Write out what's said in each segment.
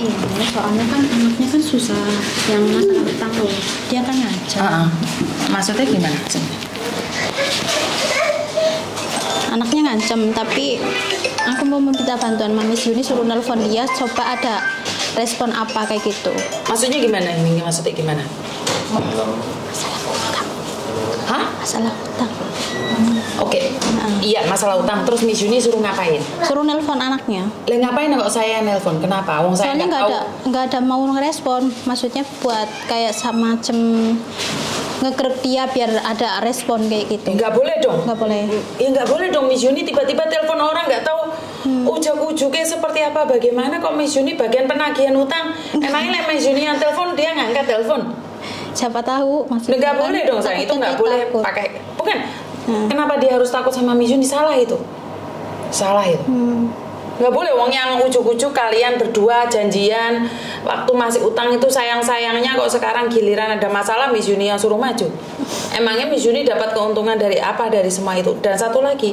Iya, soalnya kan anaknya kan susah yang masalah utang loh. Dia kan ngajak. Ah, ah. Maksudnya gimana? Anaknya ngancem, tapi aku mau meminta bantuan Mami Yuni suruh nelpon dia coba ada respon apa kayak gitu. Maksudnya gimana ini? Maksudnya gimana? Hah? Masalah utang. Oke. Iya, masalah utang. Terus Miss Yuni suruh ngapain? Suruh nelpon anaknya. Lah ngapain kok saya nelpon? Kenapa? Wong saya Soalnya nggak ada nggak ada mau ngerespon. Maksudnya buat kayak semacam ngekrek dia biar ada respon kayak gitu. Nggak boleh dong. Nggak boleh. Ya nggak boleh dong Miss Yuni tiba-tiba telepon orang nggak tahu Hmm. ujuk-ujuknya seperti apa bagaimana kok Miss Yuni bagian penagihan utang emangnya Miss Yuni yang telepon dia nggak angkat telepon Siapa tahu maksudnya. nggak kan boleh dong sayang itu nggak boleh pakai bukan Hmm. kenapa dia harus takut sama Miss Yuni salah itu. Salah itu. Hmm. nggak boleh wong yang ujuk-ujuk kalian berdua janjian waktu masih utang itu sayang-sayangnya kok sekarang giliran ada masalah Miss Yuni yang suruh maju. Emangnya Miss Yuni dapat keuntungan dari apa dari semua itu? Dan satu lagi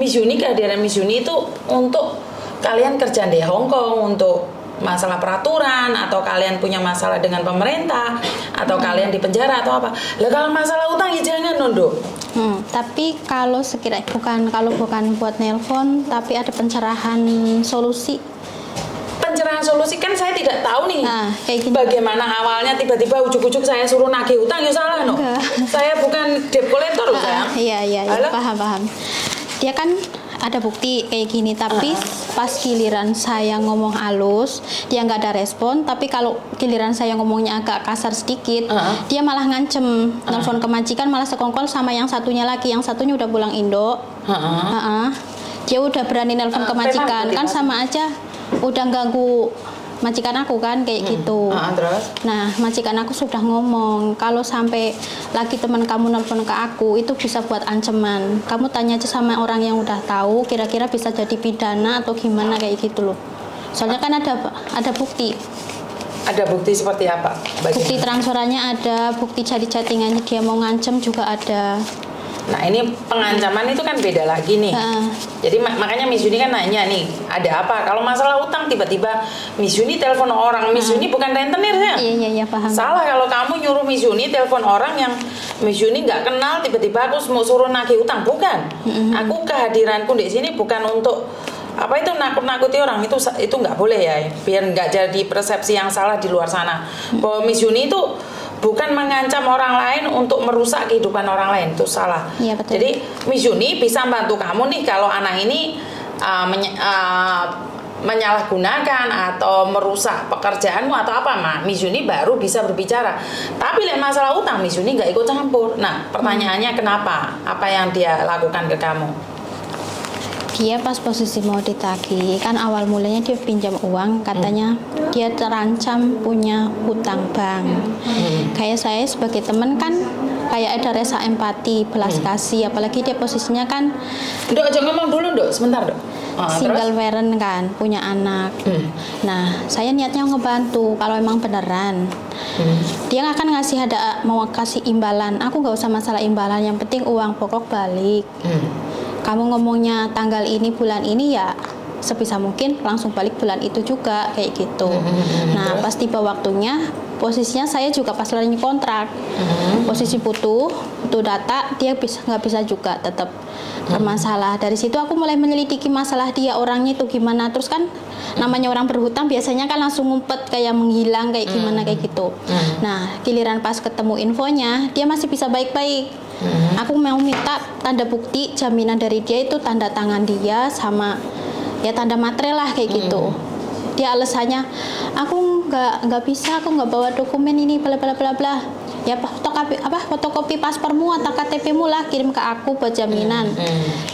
Miss Yuni kehadiran Miss Yuni itu untuk kalian kerja di Hong Kong untuk masalah peraturan atau kalian punya masalah dengan pemerintah atau kalian di penjara atau apa. Lah kalau masalah utang ya jangan nondo Hmm, tapi kalau sekiranya bukan kalau bukan buat nelpon, tapi ada pencerahan solusi. pencerahan solusi kan saya tidak tahu nih Nah, kayak gini. bagaimana awalnya tiba-tiba ujuk-ujuk saya suruh nagih utang ya salah no saya bukan debt collector loh Ah, sayang iya iya, iya. Halo? paham paham. Dia kan ada bukti kayak gini, tapi Ah. pas giliran saya ngomong halus, dia nggak ada respon. Tapi kalau giliran saya ngomongnya agak kasar sedikit, Ah. dia malah ngancem, nelfon ke majikan, malah sekongkol sama yang satunya lagi, yang satunya udah pulang Indo. Heeh. Heeh. Dia udah berani nelpon Ah, ke majikan, kan sama aja udah ganggu majikan aku kan kayak gitu. Heeh, terus Nah, majikan aku sudah ngomong kalau sampai lagi teman kamu nelpon ke aku itu bisa buat ancaman. Kamu tanya aja sama orang yang udah tahu, kira-kira bisa jadi pidana atau gimana kayak gitu loh. Soalnya kan ada ada bukti, ada bukti seperti apa bukti transferannya ada, bukti cari chattingannya dia mau ngancem juga ada. Nah ini pengancaman itu kan beda lagi nih. Heeh. jadi mak- makanya Miss Yuni kan nanya nih ada apa? Kalau masalah utang tiba-tiba Miss Yuni telepon orang. Miss Yuni bukan rentenir ya? Iya iya iya paham. Salah kalau kamu nyuruh Miss Yuni telepon orang yang Miss Yuni nggak kenal tiba-tiba aku mau suruh nagih utang. Bukan. Aku kehadiranku di sini bukan untuk apa itu nakut-nakuti orang. Itu itu nggak boleh ya. Biar nggak jadi persepsi yang salah di luar sana. Bahwa Miss Yuni itu bukan mengancam orang lain untuk merusak kehidupan orang lain itu salah. Iya, betul. jadi Miss Yuni bisa bantu kamu nih kalau anak ini uh, menye- uh, menyalahgunakan atau merusak pekerjaanmu atau apa mah Miss Yuni baru bisa berbicara. Tapi lihat masalah utang Miss Yuni nggak ikut campur. Nah pertanyaannya kenapa? Apa yang dia lakukan ke kamu Dia pas posisi mau ditagih, kan awal mulanya dia pinjam uang, katanya dia terancam punya hutang bank. Kayak saya sebagai teman kan kayak ada rasa empati, belas kasih, apalagi dia posisinya kan Dok, aja ngomong dulu dok sebentar dok Ah, single terus? parent kan, punya anak. Hmm. Nah, saya niatnya ngebantu kalau emang beneran. Hmm. Dia akan ngasih ada mau kasih imbalan. Aku nggak usah masalah imbalan, yang penting uang pokok balik. Hmm. Kamu ngomongnya tanggal ini bulan ini ya sebisa mungkin langsung balik bulan itu juga kayak gitu. Hmm, Nah, pas tiba waktunya posisinya saya juga pas lagi kontrak. Hmm. Posisi butuh, butuh data, dia bisa nggak bisa juga tetap bermasalah. Dari situ aku mulai menyelidiki masalah dia orangnya itu gimana. Terus kan namanya orang berhutang biasanya kan langsung ngumpet kayak menghilang kayak gimana kayak gitu. Nah, giliran pas ketemu infonya, dia masih bisa baik-baik. Aku mau minta tanda bukti jaminan dari dia itu tanda tangan dia sama ya tanda materai lah kayak gitu. Dia alasannya aku nggak nggak bisa, aku nggak bawa dokumen ini bla bla bla bla. Ya fotokopi apa fotokopi paspormu atau KTP-mu lah kirim ke aku buat jaminan.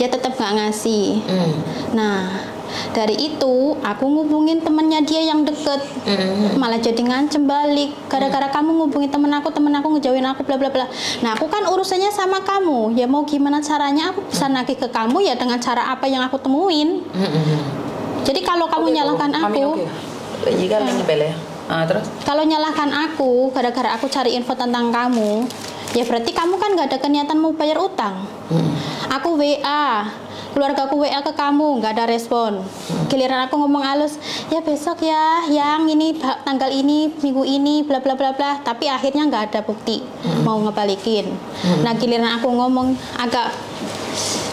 Dia tetap nggak ngasih. Hmm. Nah, dari itu aku ngubungin temennya dia yang deket Hmm. malah jadi ngancem balik gara-gara kamu ngubungin temen aku temen aku ngejauhin aku bla bla bla nah aku kan urusannya sama kamu ya mau gimana caranya aku bisa nagih ke kamu ya dengan cara apa yang aku temuin hmm. jadi kalau kamu Oke, nyalahkan kami aku oke. Jika ini bel ya. Ah, terus? kalau nyalahkan aku gara-gara aku cari info tentang kamu ya berarti kamu kan gak ada keniatan mau bayar utang Hmm. aku WA keluarga aku WA ke kamu nggak ada respon giliran aku ngomong halus ya besok ya yang ini tanggal ini minggu ini bla bla bla bla tapi akhirnya nggak ada bukti mau ngebalikin nah giliran aku ngomong agak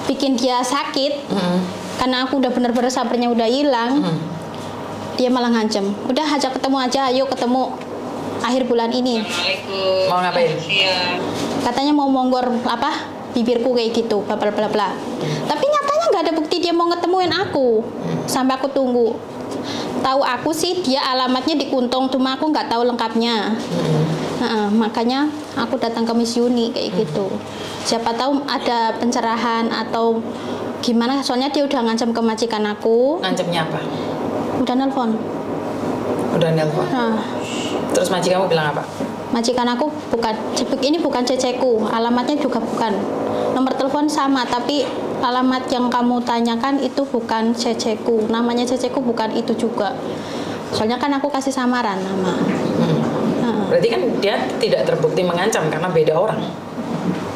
bikin dia sakit Mm-mm. karena aku udah bener-bener sabarnya udah hilang Mm. Dia malah ngancem. Udah ajak ketemu aja. Ayo ketemu akhir bulan ini. Mau ngapain? katanya mau monggor apa bibirku kayak gitu bla bla bla bla. Tapi nyatanya nggak ada bukti dia mau ngetemuin aku. Sampai aku tunggu. Tahu aku sih dia alamatnya di Kuntung cuma aku nggak tahu lengkapnya. Heeh, makanya aku datang ke Miss Yuni kayak gitu. Siapa tahu ada pencerahan atau gimana. Soalnya dia udah ngancam ke majikan aku. Ngancemnya apa? Udah nelpon Udah nelpon. nah Terus majikan kamu bilang apa? majikan aku bukan ini bukan ceceku alamatnya juga bukan nomor telepon sama tapi alamat yang kamu tanyakan itu bukan ceceku namanya ceceku bukan itu juga soalnya kan aku kasih samaran nama Hmm. Heeh. Berarti kan dia tidak terbukti mengancam karena beda orang.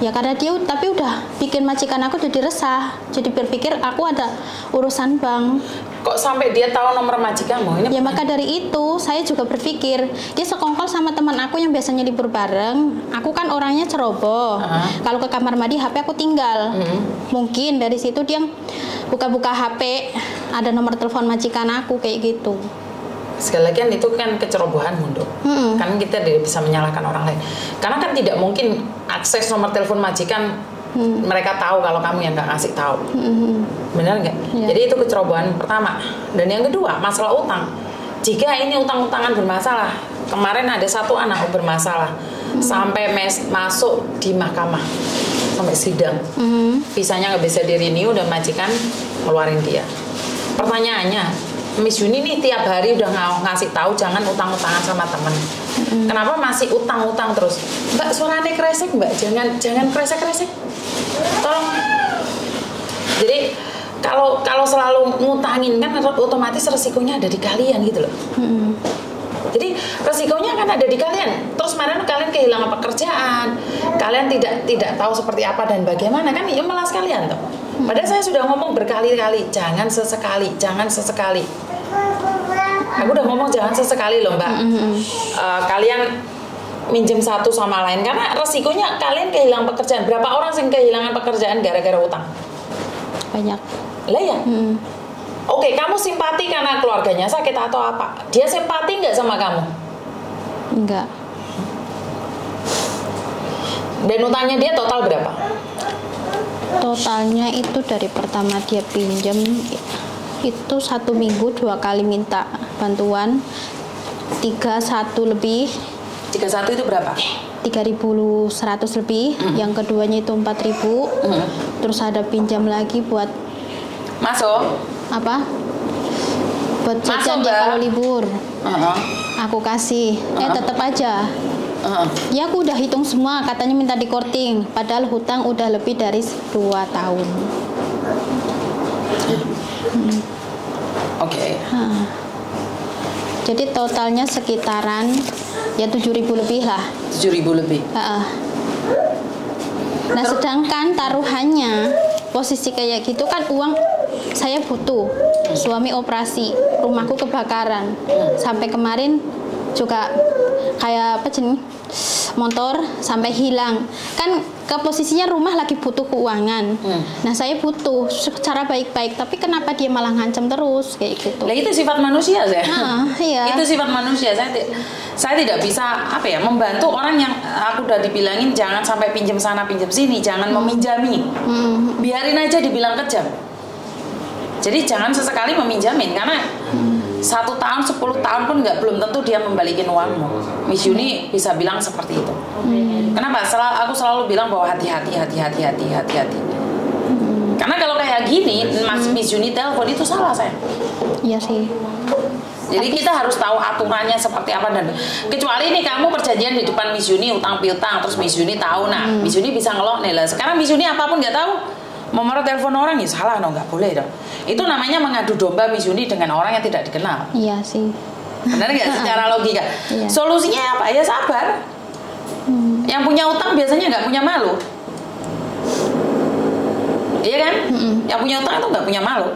Ya karena dia tapi udah bikin majikan aku jadi resah jadi berpikir aku ada urusan bank Kok sampai dia tahu nomor majikanmu? Ini ya maka dari itu saya juga berpikir dia sekongkol sama teman aku yang biasanya libur bareng aku kan orangnya ceroboh Aha. kalau ke kamar mandi HP aku tinggal Mm-mm. mungkin dari situ dia buka-buka HP ada nomor telepon majikan aku kayak gitu Sekali lagi kan itu kan kecerobohan Mundo. Mm-mm. Kan kita tidak bisa menyalahkan orang lain. Karena kan tidak mungkin akses nomor telepon majikan mereka tahu kalau kamu yang nggak ngasih tahu. Mm-mm. Benar nggak? Iya. Jadi itu kecerobohan pertama. Dan yang kedua, masalah utang. Jika ini utang-utangan bermasalah, kemarin ada satu anak bermasalah sampai mes- masuk di mahkamah sampai sidang. Visanya nggak bisa di renew dan majikan ngeluarin dia. Pertanyaannya, Miss Yuni nih tiap hari udah ng- ngasih tahu jangan utang-utangan sama temen. Kenapa masih utang-utang terus? Mbak suaranya kresek mbak, jangan jangan kresek-kresek. Tolong jadi kalau kalau selalu ngutangin kan otomatis resikonya ada di kalian gitu loh. Mm-mm. Jadi resikonya kan ada di kalian. Terus kemarin kalian kehilangan pekerjaan, kalian tidak tidak tahu seperti apa dan bagaimana kan ya melas kalian tuh. Padahal saya sudah ngomong berkali-kali, jangan sesekali, jangan sesekali. Aku udah ngomong jangan sesekali loh mbak. Eh, kalian minjem satu sama lain karena resikonya kalian kehilangan pekerjaan. Berapa orang sih kehilangan pekerjaan gara-gara utang? banyak Lah ya. Mm. Oke, kamu simpati karena keluarganya sakit atau apa? Dia simpati nggak sama kamu? enggak Dan utangnya dia total berapa? Totalnya itu dari pertama dia pinjam itu satu minggu dua kali minta bantuan tiga satu lebih 31 itu berapa? 3.100 lebih yang keduanya itu 4.000 Hmm. terus ada pinjam lagi buat Masuk. apa buat jajan dia kalau libur Heeh. aku kasih eh Uh-uh. tetap aja Heeh. ya aku udah hitung semua katanya minta di korting padahal hutang udah lebih dari dua tahun Oke. Hah. jadi totalnya sekitaran ya 7.000 lebih lah 7000 lebih. Heeh. Nah, sedangkan taruhannya posisi kayak gitu kan uang saya butuh. Suami operasi, rumahku kebakaran. Sampai kemarin juga kayak apa jenis motor sampai hilang. Kan ke posisinya rumah lagi butuh keuangan. Hmm. Nah, saya butuh secara baik-baik, tapi kenapa dia malah ngancam terus kayak gitu? Lah itu sifat manusia saya. Ah, iya. Itu sifat manusia. Saya saya tidak bisa apa ya membantu orang yang aku udah dibilangin jangan sampai pinjam sana pinjam sini, jangan meminjami. Hmm, Biarin aja dibilang kejam. Jadi jangan sesekali meminjamin karena satu tahun, 10 tahun pun nggak belum tentu dia membalikin uangmu. Miss Yuni bisa bilang seperti itu. Kenapa? Selalu, aku selalu bilang bahwa hati-hati, hati-hati, hati, hati-hati. Karena kalau kayak gini, Mas Miss Yuni telepon itu salah saya. Iya sih. Jadi kita harus tahu aturannya seperti apa dan kecuali ini kamu perjanjian di depan Miss Yuni utang piutang terus Miss Yuni tahu nah Miss Yuni bisa ngelok nih lah. Sekarang Miss Yuni apa pun nggak tahu nomor telepon orang ya salah no nggak boleh dong. Itu namanya mengadu domba Miss Yuni dengan orang yang tidak dikenal. Iya sih. Benar nggak secara logika? Iya. Solusinya apa? Ya sabar. Yang punya utang biasanya nggak punya malu. Iya kan? Yang punya utang itu nggak punya malu.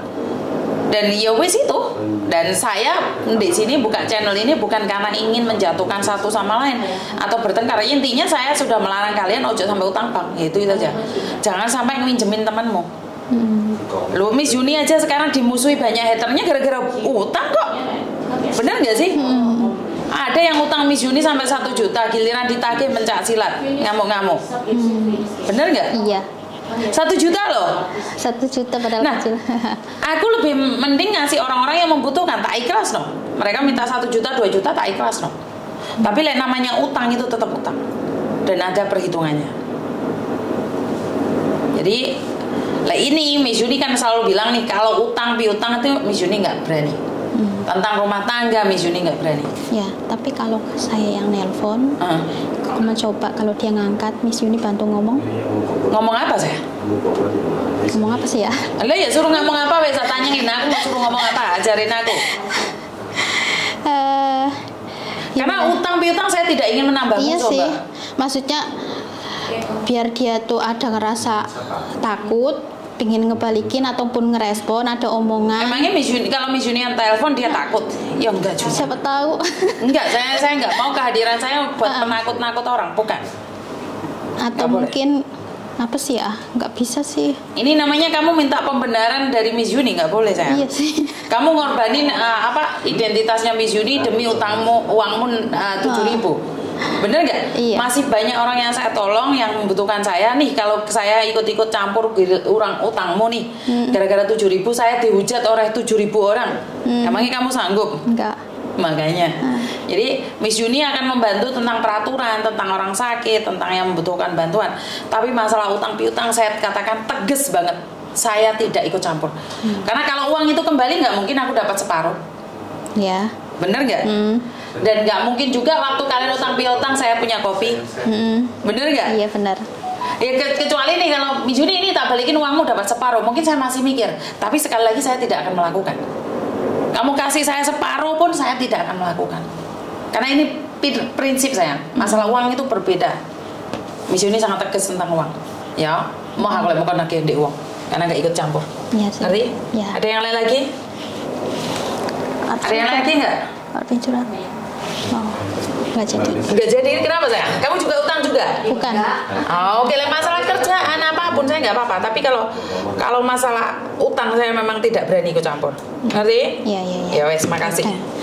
Dan ya wis itu. Dan saya di sini buka channel ini bukan karena ingin menjatuhkan satu sama lain atau bertengkar. Intinya saya sudah melarang kalian ojo sampai utang bank. Itu itu aja. Jangan sampai nginjemin temanmu. Lo Miss Juni aja sekarang dimusuhi banyak haternya gara-gara utang kok. Bener nggak sih? Ada yang utang Miss Juni sampai satu juta, giliran ditagih mencak silat, ngamuk-ngamuk. Bener nggak? Iya. Satu juta loh. Satu juta padahal Nah, kecil. aku lebih mending ngasih orang-orang yang membutuhkan, tak ikhlas no. Mereka minta satu juta, dua juta, tak ikhlas no. Tapi like, namanya utang itu tetap utang dan ada perhitungannya. Jadi, lah ini Miss Yuni kan selalu bilang nih kalau utang piutang itu Miss Yuni nggak berani. Tentang rumah tangga Miss Yuni nggak berani. ya, tapi kalau saya yang nelpon, Heeh. aku mencoba kalau dia ngangkat, Miss Yuni bantu ngomong. Ngomong apa saya? Ngomong apa sih ya? Lah ya suruh ngomong apa? Wes tanyain aku mau suruh ngomong apa? Ajarin aku. Ya Karena benar. utang piutang saya tidak ingin menambah Iya musuh, sih. Maksudnya biar dia tuh ada ngerasa takut, pingin ngebalikin ataupun ngerespon ada omongan. Emangnya Miss Yuni, kalau Miss Yuni yang telepon dia takut? Ya enggak juga. Siapa tahu Enggak, saya saya enggak mau kehadiran saya buat Ah. penakut-nakut orang, bukan. atau Nggak boleh. mungkin apa sih ya? Nggak bisa sih. Ini namanya kamu minta pembenaran dari Miss Yuni, nggak boleh saya. Iya sih. Kamu ngorbanin eh, apa identitasnya Miss Yuni demi utangmu uangmu tujuh ribu. Bener nggak? Ah. Iya. Masih banyak orang yang saya tolong yang membutuhkan saya nih. Kalau saya ikut-ikut campur orang utangmu nih, Hmm. gara-gara tujuh ribu saya dihujat oleh tujuh ribu orang. Emangnya kamu sanggup? Enggak. Makanya, Ah. jadi Miss Yuni akan membantu tentang peraturan, tentang orang sakit, tentang yang membutuhkan bantuan. Tapi masalah utang piutang saya katakan tegas banget, saya tidak ikut campur. Hmm. Karena kalau uang itu kembali nggak mungkin aku dapat separuh, Ya. Bener nggak? Hmm. Dan nggak mungkin juga waktu kalian utang piutang saya punya kopi, Hmm. bener nggak? Iya benar. Ya ke- kecuali nih kalau Yuni ini tak balikin uangmu dapat separuh, mungkin saya masih mikir. Tapi sekali lagi saya tidak akan melakukan. Kamu kasih saya separuh pun saya tidak akan melakukan. Karena ini prinsip saya. Masalah uang itu berbeda. Yuni sangat tegas tentang uang. Ya, mau aku mau kena di uang karena nggak ikut campur. Iya sih. Ngerti? Ya. Ada yang lain lagi? Ada yang lain lagi nggak? Arvin curhat. Oh, nggak jadi. Nggak jadi. Kenapa sayang? Kamu juga utang juga? Bukan. Oh, Oke, lah, masalah kerjaan apa pun saya nggak apa-apa. Tapi kalau kalau masalah utang saya memang tidak berani ikut campur. Ngerti? Iya iya iya. Ya wes, makasih. Oke.